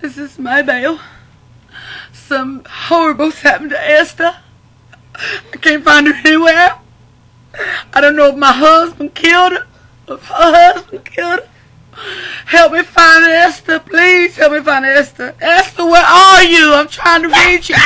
This is Maebelle. Some horrible's happened to Esther. I can't find her anywhere. I don't know if my husband killed her, if her husband killed her. Help me find Esther, please. Help me find Esther. Esther, where are you? I'm trying to reach you.